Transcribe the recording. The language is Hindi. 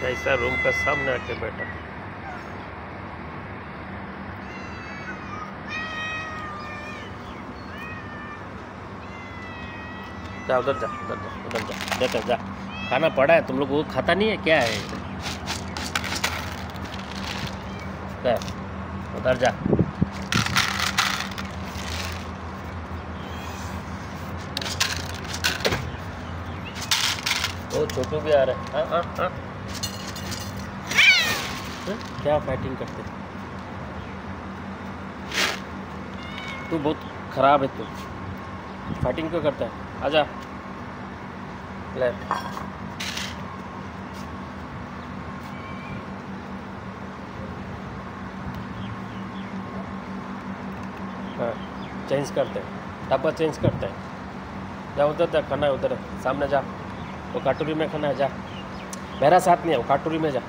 कैसा रूम का सामने आके बैठा। जा उधर जा उधर जा उधर जा देख जा खाना पड़ा है, तुम लोग वो खाता नहीं है क्या है? उधर जा। वो छोटू भी आ रहा है। हाँ हाँ हाँ। हाँ? क्या फाइटिंग करते तू बहुत खराब है तू। फाइटिंग क्यों करता है? आजा। ले। हाँ चेंज करते हैं। डब्बा चेंज करते हैं। जा उधर जा खाना है उधर। है, सामने जा। वो काटोरी में खाना है जा। मेरा साथ नहीं है वो काटोरी में जा।